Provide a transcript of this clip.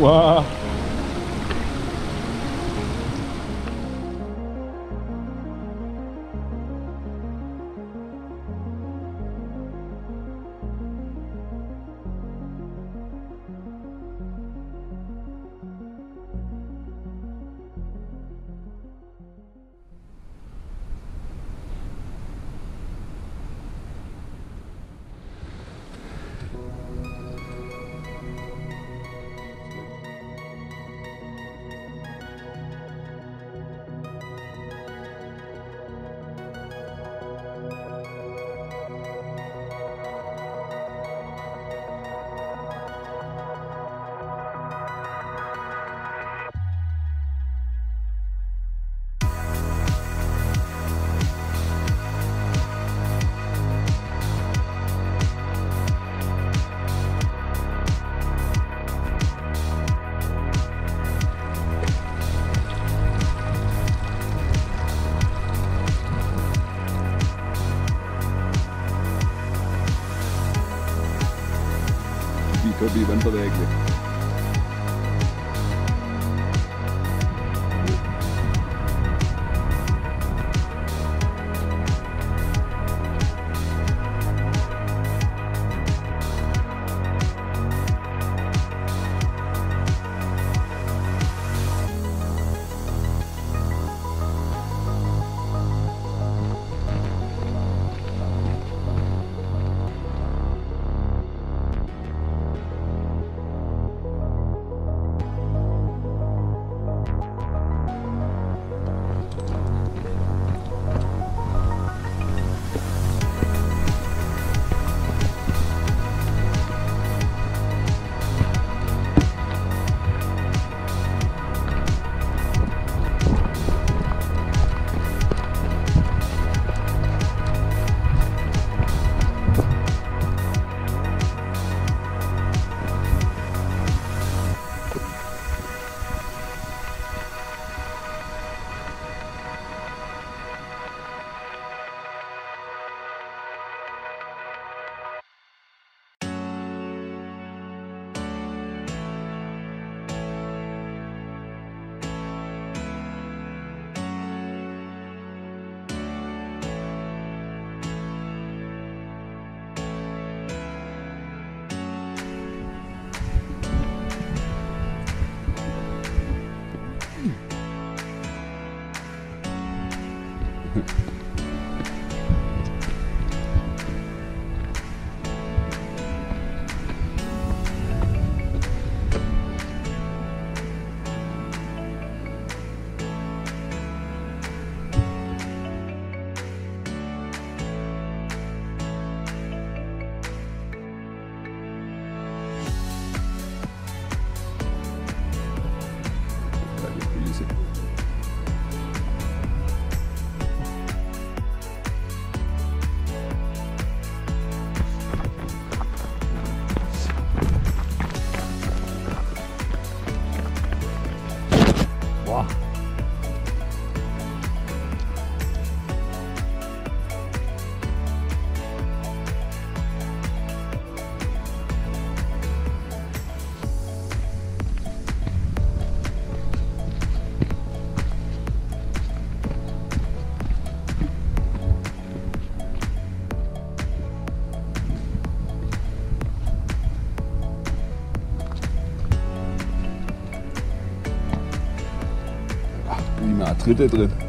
我 Ben bewegelijk. Mm-hmm. Na, dritte drin.